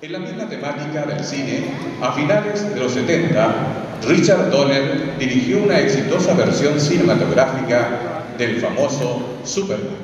En la misma temática del cine, a finales de los 70, Richard Donner dirigió una exitosa versión cinematográfica del famoso Superman.